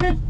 good.